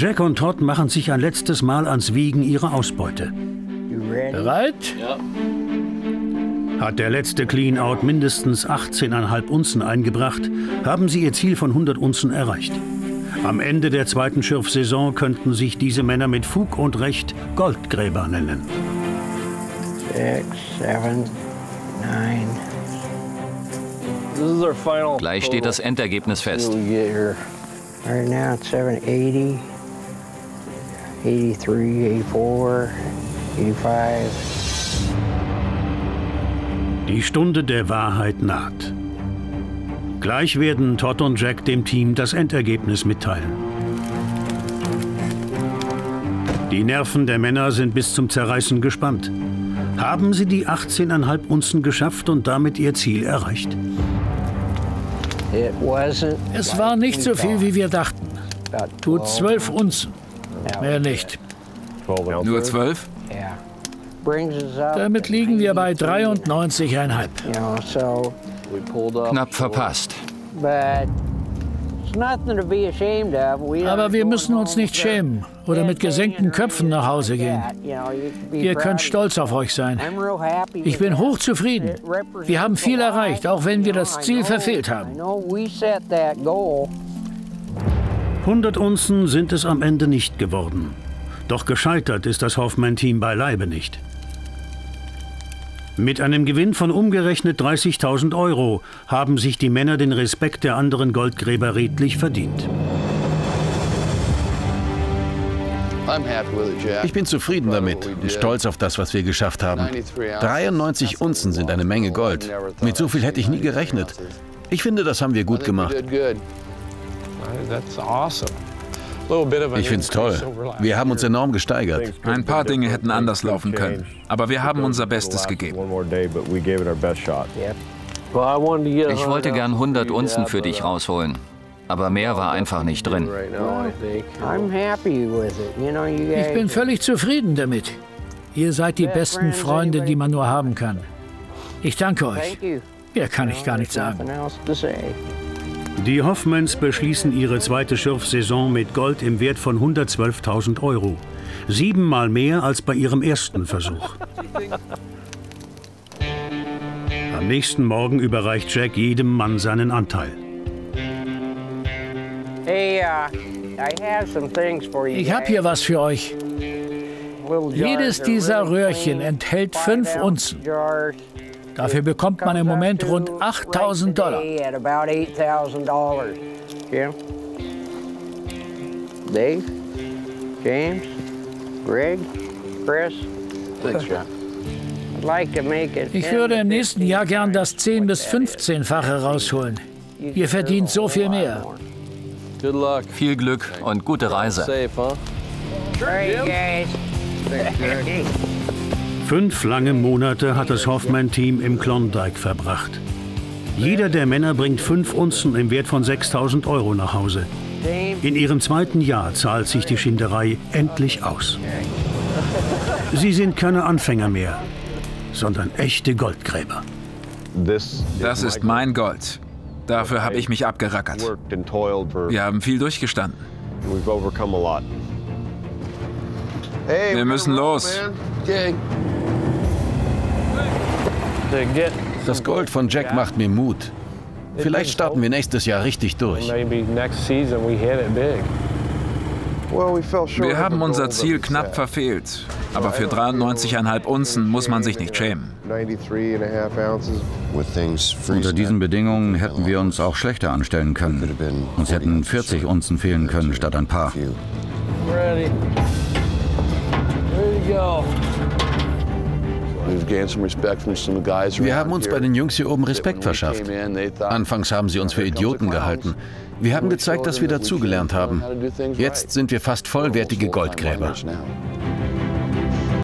Jack und Todd machen sich ein letztes Mal ans Wiegen ihrer Ausbeute. Bereit? Ja. Hat der letzte Clean-Out mindestens 18,5 Unzen eingebracht, haben sie ihr Ziel von 100 Unzen erreicht. Am Ende der zweiten Schürfsaison könnten sich diese Männer mit Fug und Recht Goldgräber nennen. Six, seven, nine. Gleich steht das Endergebnis fest. Right now it's 780, 83, 84, 85. Die Stunde der Wahrheit naht. Gleich werden Todd und Jack dem Team das Endergebnis mitteilen. Die Nerven der Männer sind bis zum Zerreißen gespannt. Haben sie die 18,5 Unzen geschafft und damit ihr Ziel erreicht? Es war nicht so viel, wie wir dachten. Gut zwölf Unzen. Mehr nicht. Nur zwölf? Damit liegen wir bei 93,5. You know, so, Knapp verpasst. Aber wir müssen uns nicht schämen oder mit gesenkten Köpfen nach Hause gehen. Ihr könnt stolz auf euch sein. Ich bin hochzufrieden. Wir haben viel erreicht, auch wenn wir das Ziel verfehlt haben. 100 Unzen sind es am Ende nicht geworden. Doch gescheitert ist das Hoffmann-Team beileibe nicht. Mit einem Gewinn von umgerechnet 30.000 Euro haben sich die Männer den Respekt der anderen Goldgräber redlich verdient. Ich bin zufrieden damit und stolz auf das, was wir geschafft haben. 93 Unzen sind eine Menge Gold. Mit so viel hätte ich nie gerechnet. Ich finde, das haben wir gut gemacht. Ich finde es toll. Wir haben uns enorm gesteigert. Ein paar Dinge hätten anders laufen können, aber wir haben unser Bestes gegeben. Ich wollte gern 100 Unzen für dich rausholen, aber mehr war einfach nicht drin. Ich bin völlig zufrieden damit. Ihr seid die besten Freunde, die man nur haben kann. Ich danke euch. Mehr kann ich gar nicht sagen. Die Hoffmans beschließen ihre zweite Schürfsaison mit Gold im Wert von 112.000 Euro. Siebenmal mehr als bei ihrem ersten Versuch. Am nächsten Morgen überreicht Jack jedem Mann seinen Anteil. Ich habe hier was für euch. Jedes dieser Röhrchen enthält fünf Unzen. Dafür bekommt man im Moment rund 8000 Dollar. Dave, James, Greg, Chris. Ich würde im nächsten Jahr gern das 10- bis 15-fache rausholen. Ihr verdient so viel mehr. Viel Glück und gute Reise. Fünf lange Monate hat das Hoffman-Team im Klondike verbracht. Jeder der Männer bringt fünf Unzen im Wert von 6000 Euro nach Hause. In ihrem zweiten Jahr zahlt sich die Schinderei endlich aus. Sie sind keine Anfänger mehr, sondern echte Goldgräber. Das ist mein Gold. Dafür habe ich mich abgerackert. Wir haben viel durchgestanden. Wir müssen los. Das Gold von Jack macht mir Mut. Vielleicht starten wir nächstes Jahr richtig durch. Wir haben unser Ziel knapp verfehlt. Aber für 93,5 Unzen muss man sich nicht schämen. Unter diesen Bedingungen hätten wir uns auch schlechter anstellen können. Uns hätten 40 Unzen fehlen können statt ein paar. Wir haben uns bei den Jungs hier oben Respekt verschafft. Anfangs haben sie uns für Idioten gehalten. Wir haben gezeigt, dass wir dazugelernt haben. Jetzt sind wir fast vollwertige Goldgräber.